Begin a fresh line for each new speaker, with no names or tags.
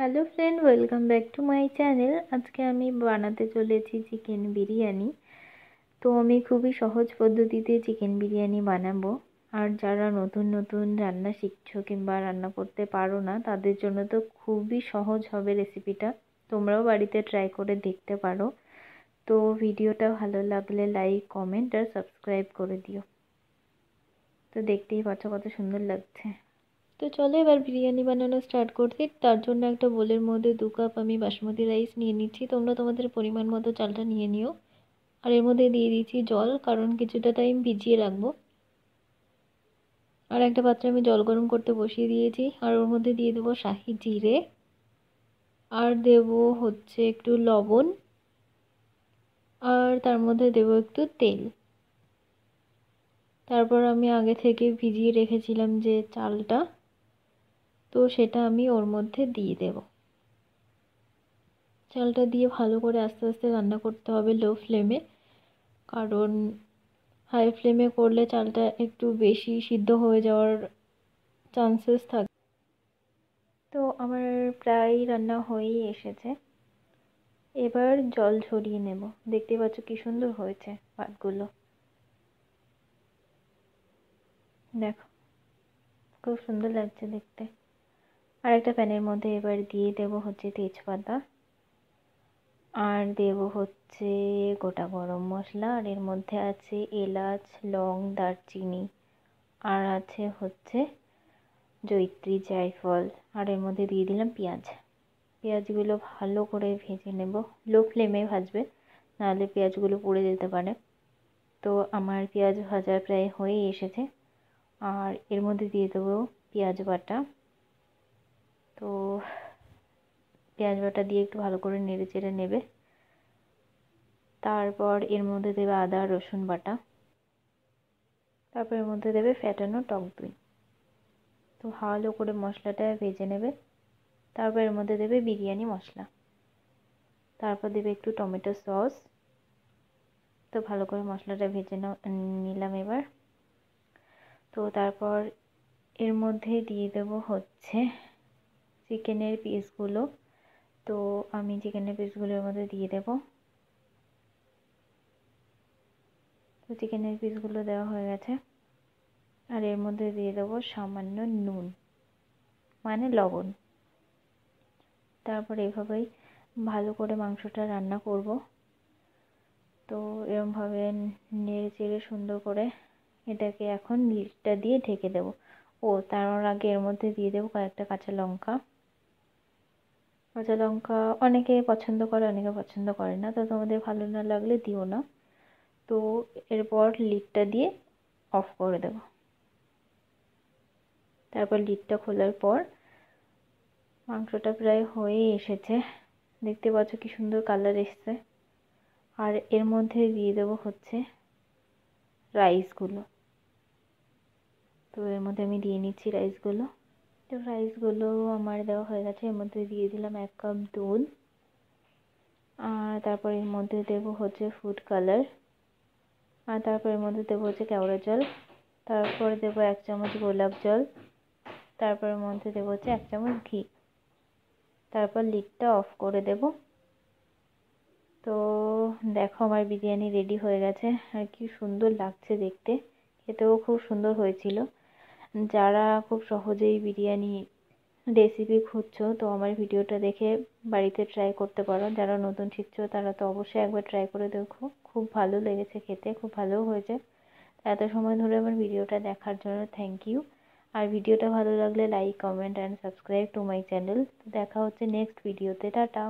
Hello friend welcome back to my channel আজকে আমি বানাতে চলেছি চিকেন বিরিয়ানি। তো আমি খুবই সহজ পদ্ধতিতে চিকেন বিরিয়ানি বানাবো। আর যারা নতুন নতুন রান্না শিখছো কিংবা রান্না করতে পারো না, তাদের জন্য তো খুবই সহজ হবে রেসিপিটা তোমরাও বাড়িতে ট্রাই করে দেখতে পারো। তো ভিডিওটা ভালো লাগলে লাইক কমেন্ট আর সাবস্ক্রাইব করে দিও। তো দেখতেই পাচ্ছ কত সুন্দর লাগছে। তো চলো এবার বিরিয়ানি বানানো স্টার্ট করছি। তার জন্য একটা বোলের মধ্যে দু কাপ আমি বাসমতি রাইস নিয়ে নিচ্ছি। তোমরা তোমাদের পরিমাণ মতো চালটা নিয়ে নিও। আর এর মধ্যে দিয়ে দিচ্ছি জল, কারণ কিছুটা টাইম ভিজিয়ে রাখব। আর একটা পাত্রে আমি জল গরম করতে বসিয়ে দিয়েছি। আর ওর মধ্যে দিয়ে দেবো শাহি জিরে। আর দেব হচ্ছে একটু লবণ। আর তার মধ্যে দেব একটু তেল। তারপর আমি আগে থেকে ভিজিয়ে রেখেছিলাম যে চালটা। তো সেটা আমি ওর মধ্যে দিয়ে দেব। চালটা দিয়ে ভালো করে আস্তে আস্তে রান্না করতে হবে লো ফ্লেমে কারণ হাই ফ্লেমে করলে চালটা একটু বেশি সিদ্ধ হয়ে যাওয়ার চান্সেস থাকে তো আমার প্রায় রান্না হয়েই এসেছে। এবার জল ঝরিয়ে নেব। দেখতে পাচ্ছ কি সুন্দর হয়েছে ভাতগুলো। দেখো, খুব সুন্দর লাগছে দেখতে। আর একটা প্যানের মধ্যে এবার দিয়ে দেব হচ্ছে তেজপাতা। আর দেব হচ্ছে গোটা গরম মশলা। আর এর মধ্যে আছে এলাচ, লং, দারচিনি। আর আছে হচ্ছে জৈত্রী জায়ফল। আর এর মধ্যে দিয়ে দিলাম পেঁয়াজ। পেঁয়াজগুলো ভালো করে ভেজে নেব। লো ফ্লেমে ভাজবে, নাহলে পেঁয়াজগুলো পুড়ে যেতে পারে। তো আমার পেঁয়াজ ভাজা প্রায় হয়ে এসেছে। আর এর মধ্যে দিয়ে দেবো পেঁয়াজ বাটা। তো পেঁয়াজ বাটা দিয়ে একটু ভালো করে নেড়ে চেড়ে নেবে। তারপর এর মধ্যে দেবে আদা, রসুন বাটা। তারপর এর মধ্যে দেবে ফ্যাটানো টক দই। তো ভালো করে মশলাটা ভেজে নেবে। তারপর এর মধ্যে দেবে বিরিয়ানি মশলা। তারপর দেবে একটু টমেটো সস। তো ভালো করে মশলাটা ভেজে নিলাম এবার। তো তারপর এর মধ্যে দিয়ে দেবো হচ্ছে চিকেনের পিসগুলো তো আমি চিকেনের পিসগুলোর মধ্যে দিয়ে দেব। তো চিকেনের পিসগুলো দেওয়া হয়ে গেছে। আর এর মধ্যে দিয়ে দেবো সামান্য নুন মানে লবণ। তারপর এভাবেই ভালো করে মাংসটা রান্না করব। তো এরমভাবে নেড়ে চেড়ে সুন্দর করে এটাকে এখন লিডটা দিয়ে ঢেকে দেব। ও, তার আগে এর মধ্যে দিয়ে দেবো কয়েকটা কাঁচা লঙ্কা। কাঁচা লঙ্কা অনেকে পছন্দ করে, অনেকে পছন্দ করে না। তো তোমাদের ভালো না লাগলে দিও না। তো এরপর লিডটা দিয়ে অফ করে দেব। তারপর লিডটা খোলার পর মাংসটা প্রায় হয়ে এসেছে। দেখতে পাচ্ছ কি সুন্দর কালার এসছে। আর এর মধ্যে দিয়ে দেবো হচ্ছে রাইসগুলো তো এর মধ্যে আমি দিয়ে নিচ্ছি রাইসগুলো তো রাইসগুলো আমার দেওয়া হয়ে গেছে। এর মধ্যে দিয়ে দিলাম এক কাপ দুধ। আর তারপর এর মধ্যে দেব হচ্ছে ফুড কালার আর তারপর এর মধ্যে দেবো হচ্ছে কেওড়া জল। তারপর দেবো এক চামচ গোলাপ জল। তারপর এর মধ্যে দেবো হচ্ছে এক চামচ ঘি। তারপর লিডটা অফ করে দেব। তো দেখো আমার বিরিয়ানি রেডি হয়ে গেছে। আর কি সুন্দর লাগছে দেখতে। খেতেও খুব সুন্দর হয়েছিল। যারা খুব সহজেই বিরিয়ানি রেসিপি খুঁজছো, তো আমার ভিডিওটা দেখে বাড়িতে ট্রাই করতে পারো। যারা নতুন শিখছো, তারা তো অবশ্যই একবার ট্রাই করে দেখো। খুব ভালো লেগেছে খেতে, খুব ভালো হয়েছে। এত সময় ধরে আমার ভিডিওটা দেখার জন্য থ্যাংক ইউ আর ভিডিওটা ভালো লাগলে like comment and subscribe to my channel দেখা হচ্ছে নেক্সট ভিডিওতে টাটা।